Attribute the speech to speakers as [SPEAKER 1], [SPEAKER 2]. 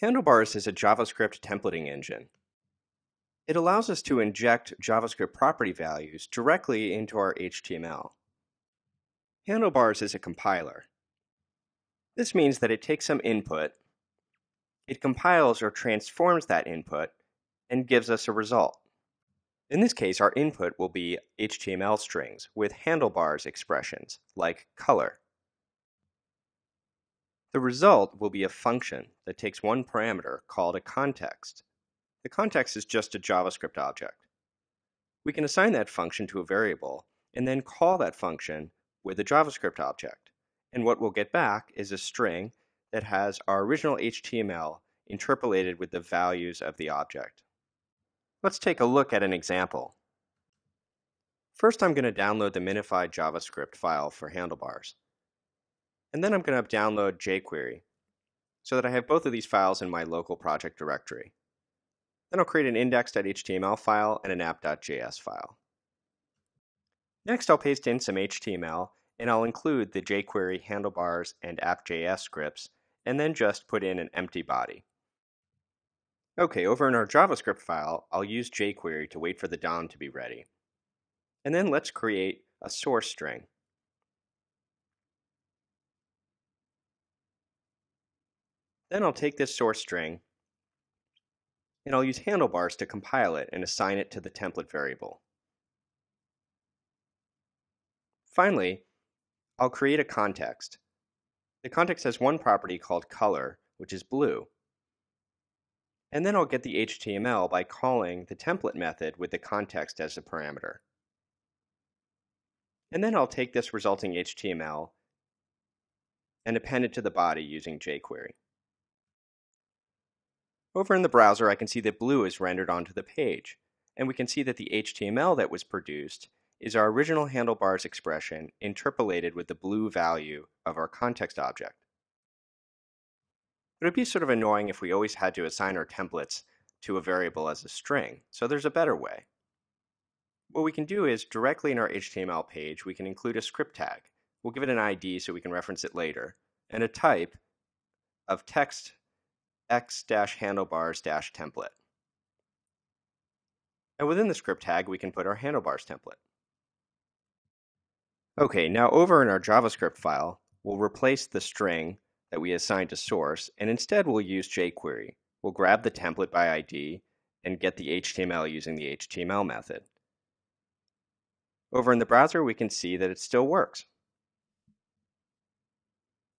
[SPEAKER 1] Handlebars is a JavaScript templating engine. It allows us to inject JavaScript property values directly into our HTML. Handlebars is a compiler. This means that it takes some input, it compiles or transforms that input, and gives us a result. In this case, our input will be HTML strings with handlebars expressions, like color. The result will be a function that takes one parameter called a context. The context is just a JavaScript object. We can assign that function to a variable and then call that function with a JavaScript object. And what we'll get back is a string that has our original HTML interpolated with the values of the object. Let's take a look at an example. First, I'm going to download the minified JavaScript file for handlebars. And then I'm going to download jQuery so that I have both of these files in my local project directory. Then I'll create an index.html file and an app.js file. Next, I'll paste in some HTML and I'll include the jQuery handlebars and app.js scripts and then just put in an empty body. Okay, over in our JavaScript file, I'll use jQuery to wait for the DOM to be ready. And then let's create a source string. Then I'll take this source string and I'll use handlebars to compile it and assign it to the template variable. Finally, I'll create a context. The context has one property called color, which is blue. And then I'll get the HTML by calling the template method with the context as a parameter. And then I'll take this resulting HTML and append it to the body using jQuery. Over in the browser, I can see that blue is rendered onto the page, and we can see that the HTML that was produced is our original handlebars expression interpolated with the blue value of our context object. It would be sort of annoying if we always had to assign our templates to a variable as a string, so there's a better way. What we can do is directly in our HTML page, we can include a script tag. We'll give it an ID so we can reference it later, and a type of text x-handlebars-template. And within the script tag, we can put our handlebars template. Okay, now over in our JavaScript file, we'll replace the string that we assigned to source, and instead we'll use jQuery. We'll grab the template by ID and get the HTML using the HTML method. Over in the browser, we can see that it still works.